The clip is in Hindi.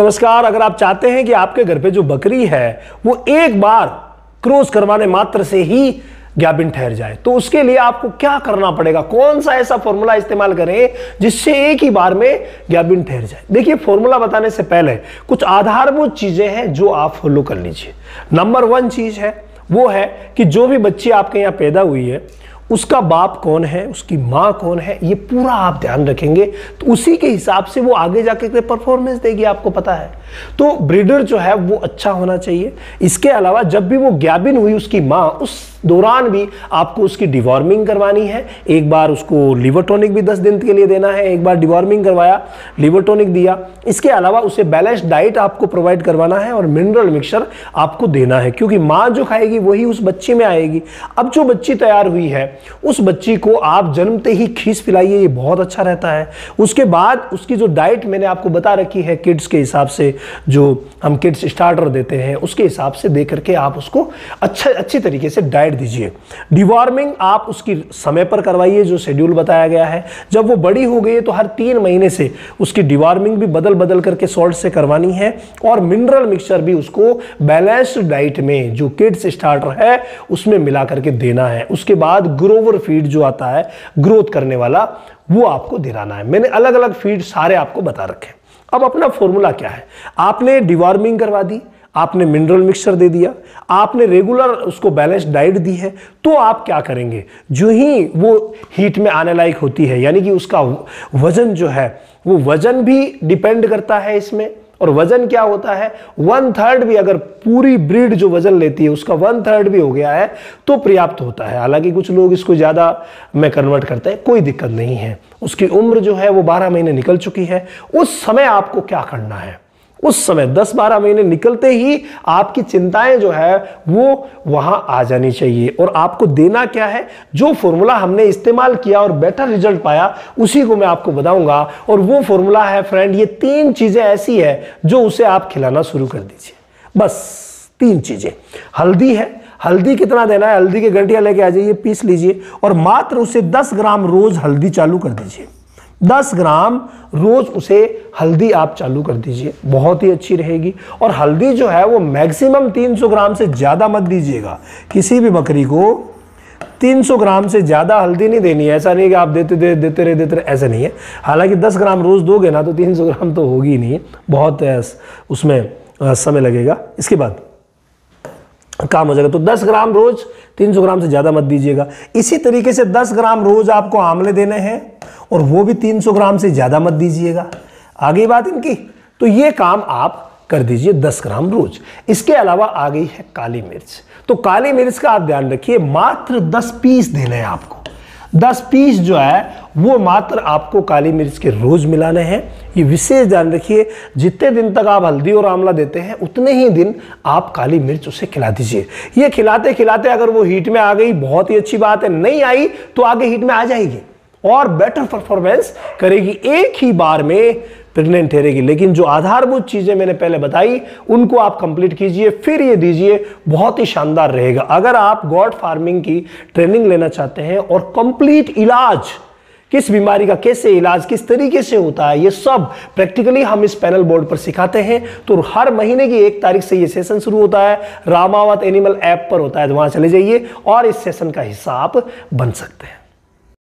नमस्कार, अगर आप चाहते हैं कि आपके घर पे जो बकरी है, वो एक बार क्रॉस करवाने मात्र से ही गैबिन ठहर जाए तो उसके लिए आपको क्या करना पड़ेगा? कौन सा ऐसा फॉर्मूला इस्तेमाल करें जिससे एक ही बार में गैबिन ठहर जाए? देखिए फॉर्मूला बताने से पहले कुछ आधारभूत चीज़ें हैं जो आप फॉलो कर लीजिए। नंबर वन चीज़ है, वो है कि जो भी बच्ची आपके यहाँ पैदा हुई है उसका बाप कौन है, उसकी माँ कौन है, ये पूरा आप ध्यान रखेंगे तो उसी के हिसाब से वो आगे जाके परफॉर्मेंस देगी, आपको पता है। तो ब्रीडर जो है, वो अच्छा होना चाहिए। इसके अलावा जब भी वो ज्ञाबिन हुई, उसकी माँ, उस दौरान भी आपको उसकी डिवॉर्मिंग करवानी है। एक बार उसको लिवरटोनिक भी 10 दिन के लिए देना है। एक बार डिवॉर्मिंग करवाया लिवरटोनिक दिया। इसके अलावा उसे बैलेंस डाइट आपको प्रोवाइड करवाना है और मिनरल मिक्सचर आपको देना है। क्योंकि माँ जो खाएगी, वही उस बच्ची में आएगी। अब जो बच्ची तैयार हुई है, उस बच्ची को आप जन्मते ही खींच पिलाइए, ये बहुत अच्छा रहता है। उसके बाद उसकी जो डाइट मैंने आपको बता रखी है किड्स के हिसाब से, जो हम किड्स स्टार्टर देते हैं, उसके हिसाब से दे करके आप उसको अच्छा अच्छी तरीके से डाइट दीजिए। डिवॉर्मिंग आप उसकी समय पर करवाइए, जो शेड्यूल बताया गया है। जब वो बड़ी हो गई है तो हर तीन महीने से उसकी डिवॉर्मिंग भी बदल बदल करके सॉल्ट से करवानी है और मिनरल मिक्सचर भी उसको बैलेंस्ड डाइट में, जो किड्स स्टार्टर है, उसमें मिला करके देना है। उसके बाद ग्रोवर फ़ीड जो आता है ग्रोथ करने वाला, वो आपको दिलाना है। मैंने अलग अलग फ़ीड सारे आपको बता रखे अब अपना फॉर्मूला क्या है? आपने डिवॉर्मिंग करवा दी आपने मिनरल मिक्सचर दे दिया, आपने रेगुलर उसको बैलेंस डाइट दी है तो आप क्या करेंगे? जो ही वो हीट में आने लायक होती है, यानी कि उसका वज़न जो है, वो वज़न भी डिपेंड करता है इसमें, और वज़न क्या होता है? वन थर्ड भी अगर पूरी ब्रीड जो वज़न लेती है, उसका वन थर्ड भी हो गया है तो पर्याप्त होता है। हालाँकि कुछ लोग इसको ज़्यादा में कन्वर्ट करते हैं, कोई दिक्कत नहीं है। उसकी उम्र जो है, वो बारह महीने निकल चुकी है। उस समय आपको क्या करना है? उस समय 10-12 महीने निकलते ही आपकी चिंताएँ जो है वो वहाँ आ जानी चाहिए। और आपको देना क्या है? जो फॉर्मूला हमने इस्तेमाल किया और बेटर रिज़ल्ट पाया, उसी को मैं आपको बताऊँगा। और वो फॉर्मूला है फ्रेंड ये तीन चीज़ें ऐसी है जो उसे आप खिलाना शुरू कर दीजिए। बस, तीन चीज़ें। हल्दी है। हल्दी कितना देना है? हल्दी के गंटिया लेके आ जाइए, पीस लीजिए और मात्र उसे 10 ग्राम रोज हल्दी चालू कर दीजिए। 10 ग्राम रोज उसे हल्दी आप चालू कर दीजिए बहुत ही अच्छी रहेगी। और हल्दी जो है वो मैक्सिमम 300 ग्राम से ज़्यादा मत दीजिएगा। किसी भी बकरी को 300 ग्राम से ज़्यादा हल्दी नहीं देनी है। ऐसा नहीं कि आप देते दे, देते रहे देते रहे ऐसा नहीं है। हालाँकि 10 ग्राम रोज़ दोगे ना तो 300 ग्राम तो होगी नहीं। बहुत उसमें समय लगेगा। इसके बाद काम हो जाएगा। तो 10 ग्राम रोज 300 ग्राम से ज़्यादा मत दीजिएगा। इसी तरीके से 10 ग्राम रोज आपको आमले देने हैं और वो भी 300 ग्राम से ज़्यादा मत दीजिएगा। आगे बात इनकी तो ये काम आप कर दीजिए 10 ग्राम रोज। इसके अलावा आ गई है काली मिर्च। तो काली मिर्च का आप ध्यान रखिए, मात्र 10 पीस देने हैं आपको। 10 पीस जो है, वो मात्र आपको काली मिर्च के रोज मिलाने हैं। ये विशेष ध्यान रखिए, जितने दिन तक आप हल्दी और आंवला देते हैं, उतने ही दिन आप काली मिर्च उसे खिला दीजिए। ये खिलाते खिलाते अगर वो हीट में आ गई, बहुत ही अच्छी बात है, नहीं आई तो आगे हीट में आ जाएगी। और बेटर परफॉर्मेंस करेगी एक ही बार में प्रेग्नेंट ठहरेगी। लेकिन जो आधारभूत चीज़ें मैंने पहले बताई, उनको आप कंप्लीट कीजिए, फिर ये दीजिए, बहुत ही शानदार रहेगा। अगर आप गॉड फ़ार्मिंग की ट्रेनिंग लेना चाहते हैं और कंप्लीट इलाज किस बीमारी का कैसे इलाज, किस तरीके से होता है, ये सब प्रैक्टिकली हम इस पैनल बोर्ड पर सिखाते हैं। तो हर महीने की एक तारीख से ये सेशन शुरू होता है। रामावत एनिमल ऐप पर होता है तो वहाँ चले जाइए और इस सेशन का हिस्सा आप बन सकते हैं।